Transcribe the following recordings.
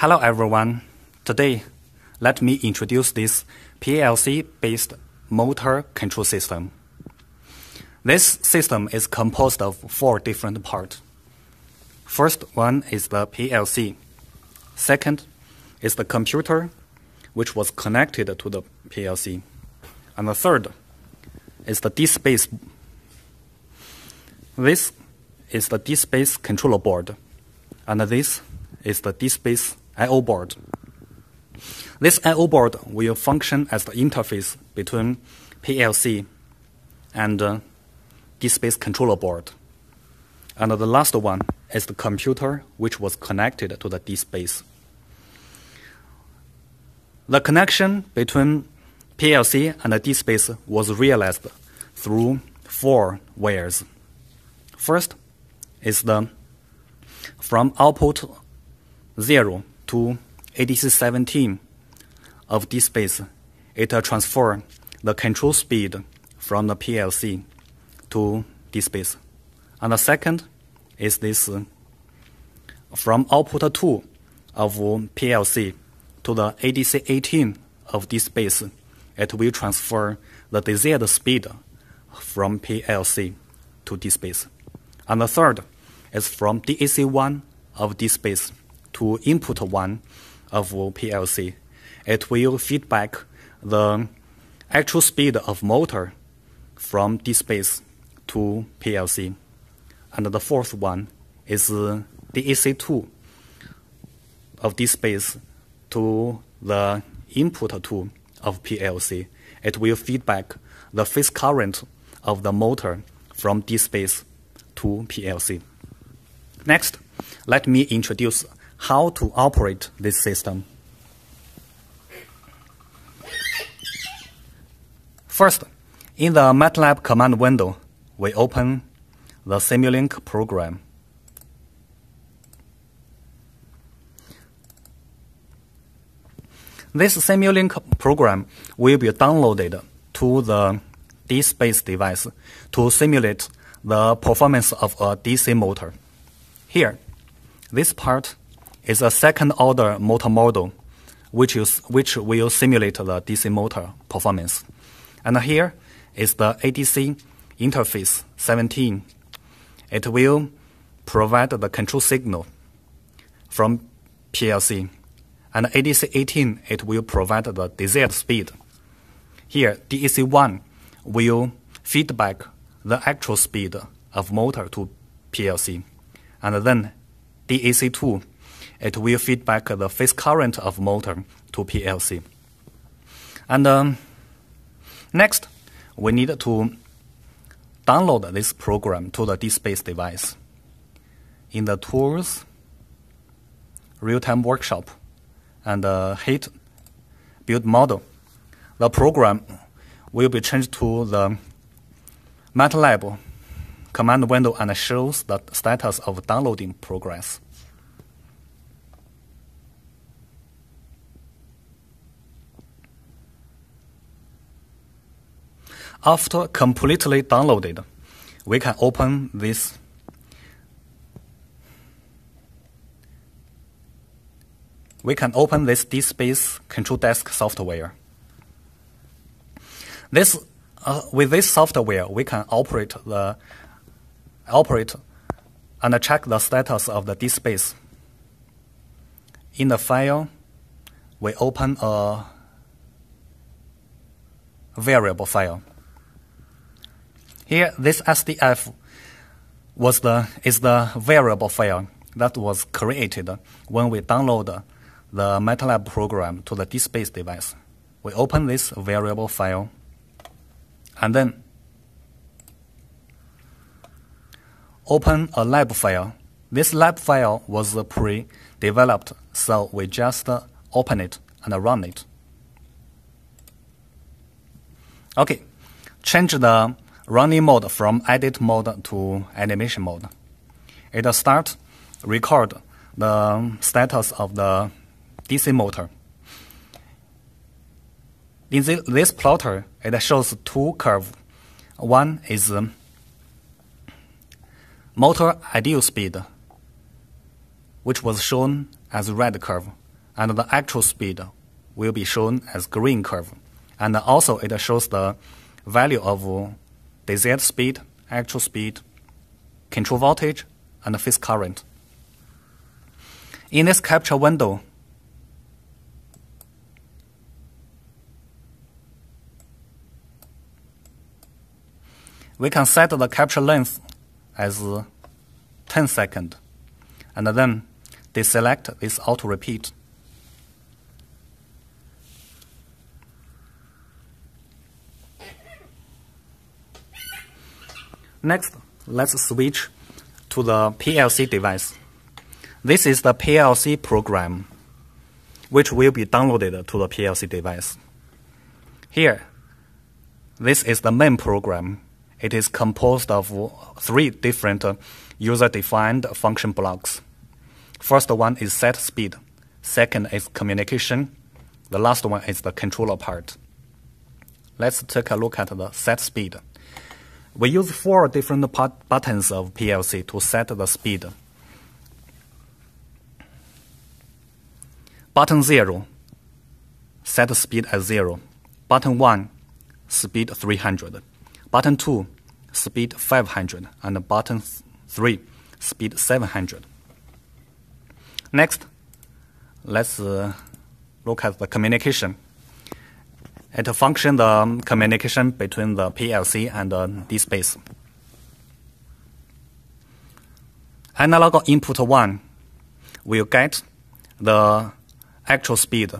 Hello everyone. Today, let me introduce this PLC-based motor control system. This system is composed of four different parts. First one is the PLC. Second is the computer, which was connected to the PLC. And the third is the dSPACE. This is the dSPACE controller board. And this is the dSPACE I.O. board. This I.O. board will function as the interface between PLC and uh, dSPACE controller board. And the last one is the computer which was connected to the dSPACE. The connection between PLC and the dSPACE was realized through four wires. First is the from output 0 to ADC17 of dSPACE, it transfer the control speed from the PLC to dSPACE. And the second is this uh, from output 2 of PLC to the ADC18 of dSPACE, it will transfer the desired speed from PLC to dSPACE. And the third is from DAC1 of dSPACE to input 1 of PLC. It will feedback the actual speed of motor from dSPACE to PLC. And the fourth one is the DAC2 of dSPACE to the input 2 of PLC. It will feedback the phase current of the motor from dSPACE to PLC. Next, let me introduce how to operate this system. First, in the MATLAB command window, we open the Simulink program. This Simulink program will be downloaded to the dSPACE device to simulate the performance of a DC motor. Here, this part is a second order motor model which, is, which will simulate the DC motor performance. And here is the ADC interface 17. It will provide the control signal from PLC. And ADC 18, it will provide the desired speed. Here, DAC1 will feedback the actual speed of motor to PLC. And then DAC2 it will feedback the phase current of motor to PLC. And um, next, we need to download this program to the dSPACE device. In the Tools, Real-Time Workshop, and uh, HIT Build Model, the program will be changed to the MATLAB command window and shows the status of downloading progress. After completely downloaded, we can open this we can open this D-Space Control Desk software. This, uh, with this software, we can operate the operate and check the status of the dSPACE. In the file, we open a variable file. Here, this SDF was the, is the variable file that was created when we download the MATLAB program to the dSPACE device. We open this variable file and then open a lab file. This lab file was pre-developed, so we just open it and run it. Okay, change the running mode from edit mode to animation mode. It starts record the status of the DC motor. In this plotter, it shows two curves. One is um, motor ideal speed, which was shown as red curve, and the actual speed will be shown as green curve. And also it shows the value of desired speed, actual speed, control voltage, and phase current. In this capture window, we can set the capture length as 10 seconds, and then deselect this auto repeat. Next, let's switch to the PLC device. This is the PLC program, which will be downloaded to the PLC device. Here, this is the main program it is composed of three different uh, user-defined function blocks. First one is set speed. Second is communication. The last one is the controller part. Let's take a look at the set speed. We use four different buttons of PLC to set the speed. Button 0, set speed at 0. Button 1, speed 300. Button 2, speed 500, and button 3, speed 700. Next, let's uh, look at the communication. It functions the communication between the PLC and the dSPACE. Analog input 1 will get the actual speed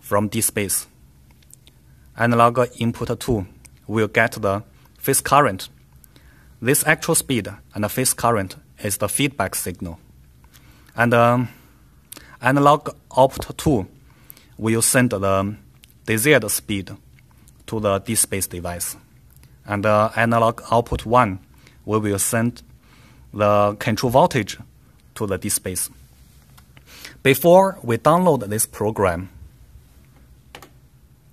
from dSPACE. Analog input 2 will get the phase current. This actual speed and the phase current is the feedback signal. And um, analog output 2 will send the desired speed to the dSPACE device. And uh, analog output 1 we will send the control voltage to the dSPACE. Before we download this program,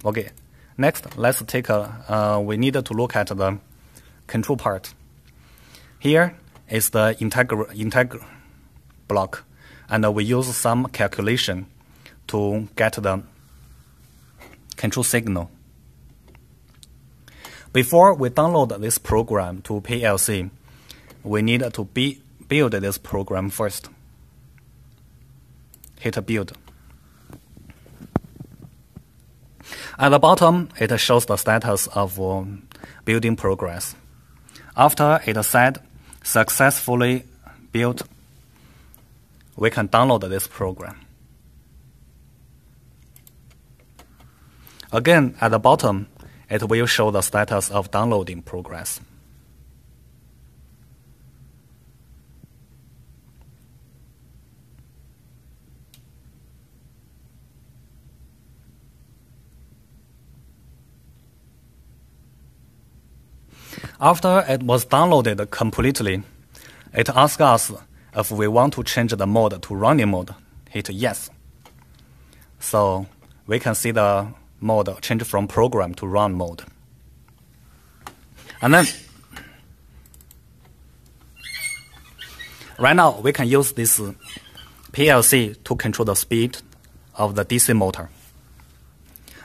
okay, Next, let's take a, uh, we need to look at the control part. Here is the integral, integral block, and we use some calculation to get the control signal. Before we download this program to PLC, we need to be, build this program first. Hit build. At the bottom, it shows the status of uh, building progress. After it said successfully built, we can download this program. Again, at the bottom, it will show the status of downloading progress. After it was downloaded completely, it asks us if we want to change the mode to running mode. Hit yes. So we can see the mode change from program to run mode. And then right now we can use this uh, PLC to control the speed of the DC motor.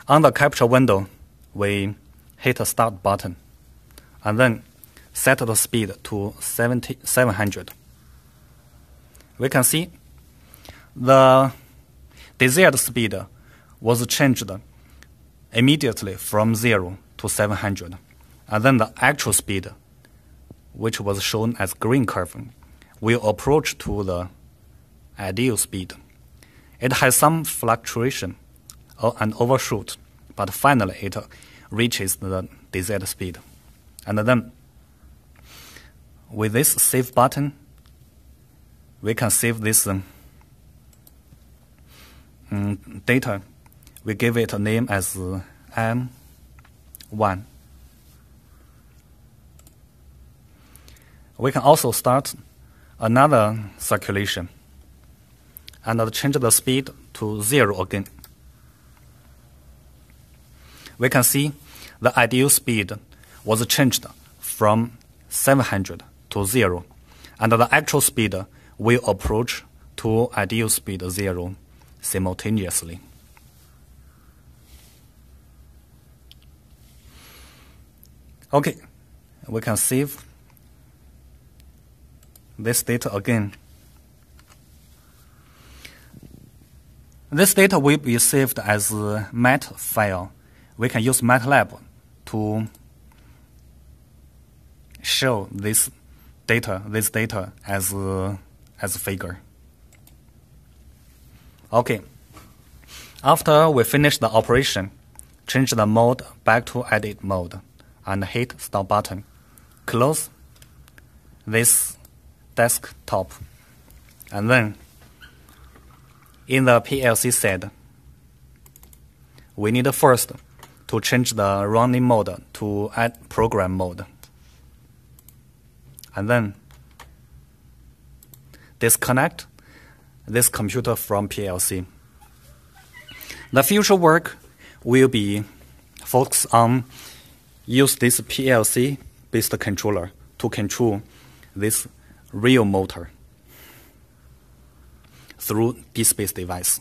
On the capture window, we hit a start button and then set the speed to 70, 700. We can see the desired speed was changed immediately from 0 to 700. And then the actual speed, which was shown as green curve, will approach to the ideal speed. It has some fluctuation and overshoot, but finally it reaches the desired speed. And then with this save button, we can save this um, data. We give it a name as uh, M1. We can also start another circulation and change the speed to zero again. We can see the ideal speed was changed from 700 to 0, and the actual speed will approach to ideal speed 0 simultaneously. Okay, we can save this data again. This data will be saved as a mat file. We can use MATLAB to show this data, this data as a, as a figure. Okay. After we finish the operation, change the mode back to edit mode and hit stop button. Close this desktop and then in the PLC set, we need first to change the running mode to add program mode. And then disconnect this computer from PLC. The future work will be focused on use this PLC based controller to control this real motor through dSPACE device.